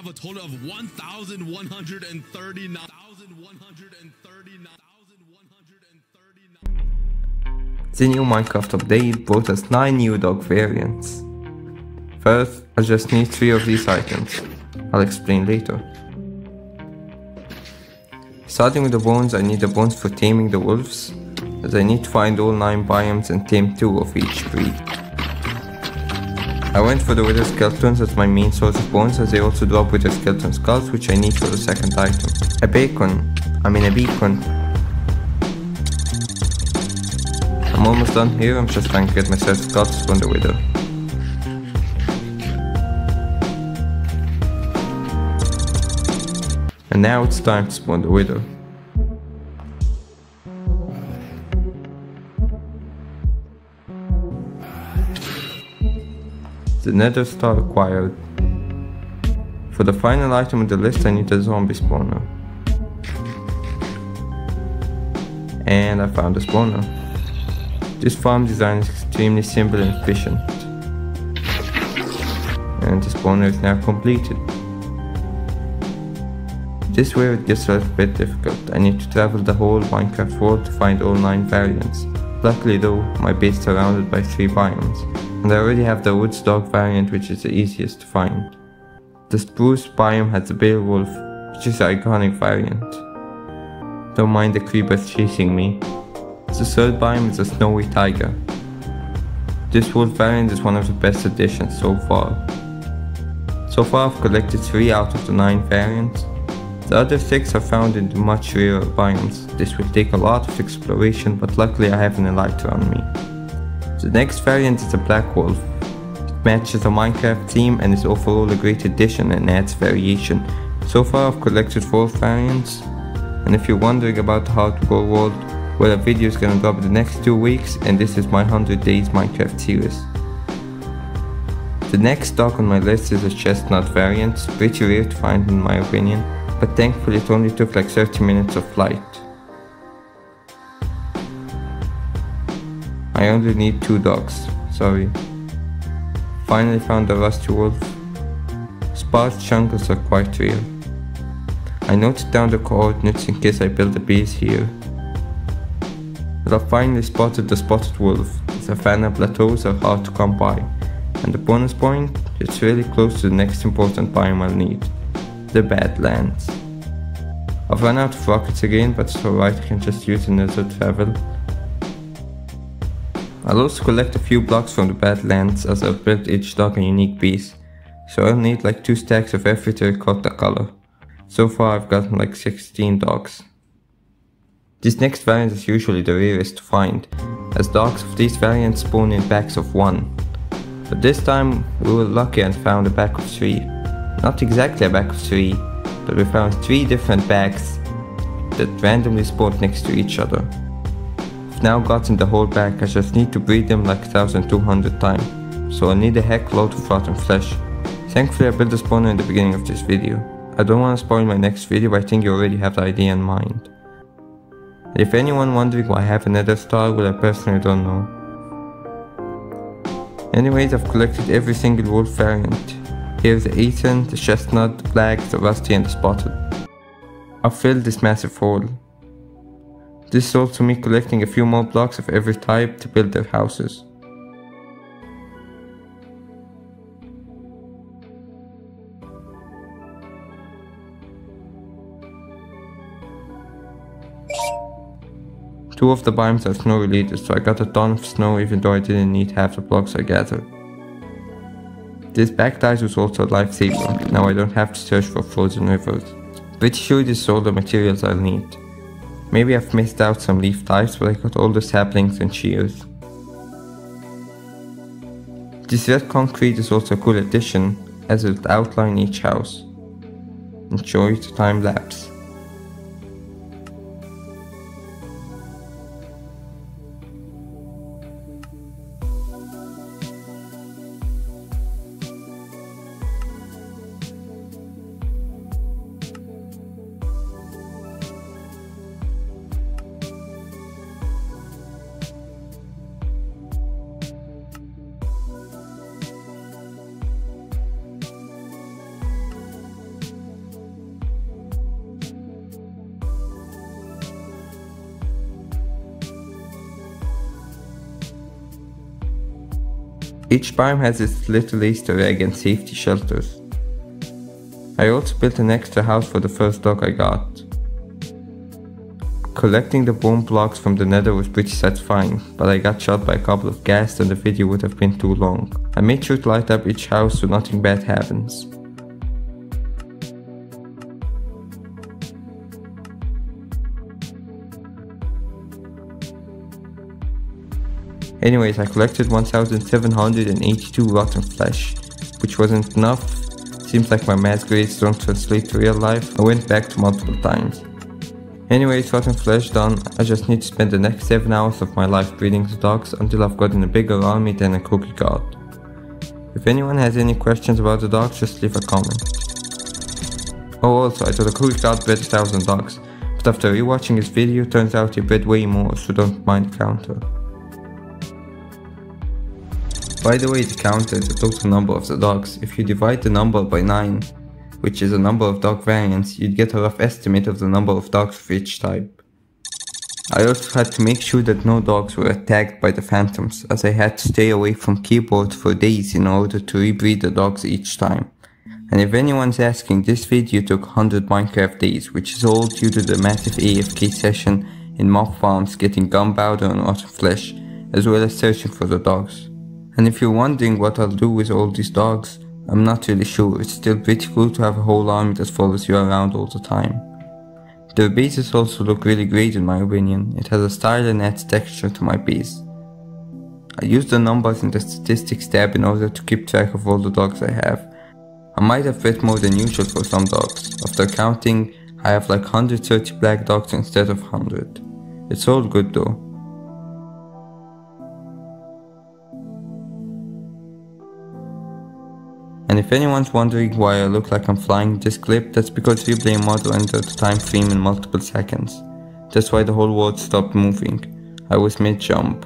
have a total of 1,139. 1,139. The new Minecraft update brought us 9 new dog variants. First, I just need 3 of these items. I'll explain later. Starting with the bones, I need the bones for taming the wolves, as I need to find all 9 biomes and tame 2 of each breed. I went for the wither skeletons as my main source of bones as they also drop wither skeleton skulls which I need for the second item. A bacon, I mean a beacon. I'm almost done here, I'm just trying to get myself skulls from the wither. And now it's time to spawn the wither. The nether star acquired. For the final item on the list I need a zombie spawner. And I found a spawner. This farm design is extremely simple and efficient. And the spawner is now completed. This way it gets a bit difficult. I need to travel the whole Minecraft world to find all 9 variants. Luckily though, my base is surrounded by 3 biomes, and I already have the Woodstock variant which is the easiest to find. The Spruce biome has the Beowulf, which is the iconic variant. Don't mind the creepers chasing me. The third biome is a Snowy taiga. This wolf variant is one of the best additions so far. So far I've collected 3 out of the 9 variants, the other 6 are found in the much rarer biomes. This will take a lot of exploration, but luckily I have an elytra on me. The next variant is the Black Wolf. It matches the Minecraft theme and is overall a great addition and adds variation. So far I've collected 4 variants, and if you're wondering about the hardcore world, well a video is gonna drop in the next 2 weeks and this is my 100 days Minecraft series. The next dog on my list is a chestnut variant, pretty rare to find in my opinion but thankfully it only took like 30 minutes of flight. I only need two dogs, sorry. Finally found the rusty wolf. Sparse jungles are quite real. I noted down the coordinates in case I build a base here. But I finally spotted the spotted wolf. The savannah plateaus are hard to come by, and the bonus point, it's really close to the next important biome I'll need the Badlands. I've run out of rockets again, but it's alright, I can just use another travel. I'll also collect a few blocks from the Badlands as I've built each dog a unique piece, so I'll need like 2 stacks of every terracotta color. So far I've gotten like 16 dogs. This next variant is usually the rarest to find, as dogs of these variants spawn in packs of 1. But this time we were lucky and found a pack of 3. Not exactly a pack of 3, but we found 3 different packs that randomly spawned next to each other. I've now gotten the whole pack, I just need to breed them like 1200 times, so I need a heck load of rotten flesh. Thankfully I built a spawner in the beginning of this video. I don't want to spoil my next video but I think you already have the idea in mind. If anyone wondering why I have another star, well I personally don't know. Anyways, I've collected every single wolf variant. Here's the Ashen, the Chestnut, the Black, the Rusty and the Spotted. I've filled this massive hole. This is also me collecting a few more blocks of every type to build their houses. Two of the biomes are snow related, so I got a ton of snow even though I didn't need half the blocks I gathered. This pack ice was also a lifesaver, now I don't have to search for frozen rivers. Pretty sure this is all the materials I'll need. Maybe I've missed out some leaf types, but I got all the saplings and shears. This red concrete is also a cool addition, as it will outline each house. Enjoy the time lapse. Each biome has its little easter egg and safety shelters. I also built an extra house for the first dog I got. Collecting the bone blocks from the nether was pretty satisfying, but I got shot by a couple of ghasts and the video would have been too long. I made sure to light up each house so nothing bad happens. Anyways, I collected 1782 rotten flesh, which wasn't enough. Seems like my math grades don't translate to real life. I went back to multiple times. Anyways, rotten flesh done, I just need to spend the next 7 hours of my life breeding the dogs until I've gotten a bigger army than a cookie god. If anyone has any questions about the dogs, just leave a comment. Oh also, I thought a cookie god bred 1000 dogs, but after rewatching his video turns out he bred way more, so don't mind the counter. By the way, the count the total number of the dogs. If you divide the number by 9, which is a number of dog variants, you'd get a rough estimate of the number of dogs of each type. I also had to make sure that no dogs were attacked by the phantoms, as I had to stay away from keyboards for days in order to rebreed the dogs each time. And if anyone's asking, this video took 100 Minecraft days, which is all due to the massive AFK session in mob farms getting gunpowder and rotten flesh, as well as searching for the dogs. And if you're wondering what I'll do with all these dogs, I'm not really sure, it's still pretty cool to have a whole army that follows you around all the time. The bases also look really great in my opinion, it has a style and adds texture to my base. I use the numbers in the statistics tab in order to keep track of all the dogs I have. I might have bred more than usual for some dogs, after counting I have like 130 black dogs instead of 100. It's all good though. And if anyone's wondering why I look like I'm flying this clip, that's because Replay model entered the time frame in multiple seconds. That's why the whole world stopped moving. I was mid-jump.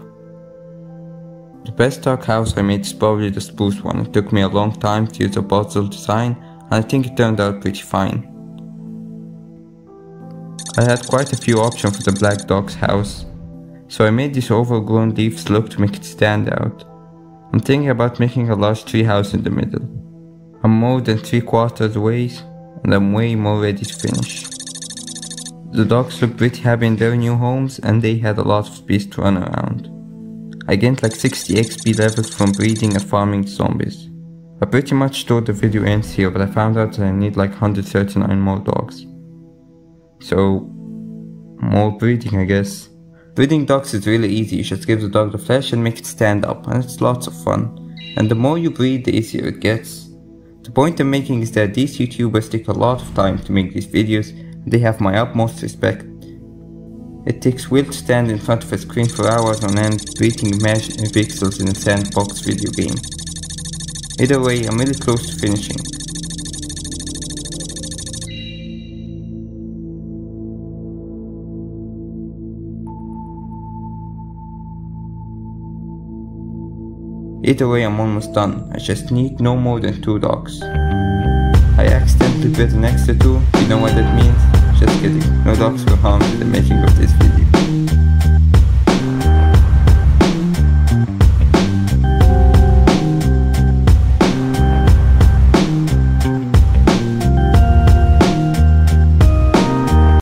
The best dark house I made is probably the spruce one. It took me a long time to use a puzzle design and I think it turned out pretty fine. I had quite a few options for the black dog's house, so I made these overgrown leaves look to make it stand out. I'm thinking about making a large tree house in the middle. I'm more than three quarters away and I'm way more ready to finish. The dogs look pretty happy in their new homes and they had a lot of space to run around. I gained like 60 XP levels from breeding and farming zombies. I pretty much thought the video ends here but I found out that I need like 139 more dogs. So, more breeding I guess. Breeding dogs is really easy, you just give the dog the flesh and make it stand up and it's lots of fun. And the more you breed the easier it gets. The point I'm making is that these YouTubers take a lot of time to make these videos and they have my utmost respect. It takes will to stand in front of a screen for hours on end beating imaginary pixels in a sandbox video game. Either way, I'm really close to finishing. Either way I'm almost done, I just need no more than two dogs. I accidentally bit an extra two, you know what that means? Just kidding, no dogs were harmed in the making of this video.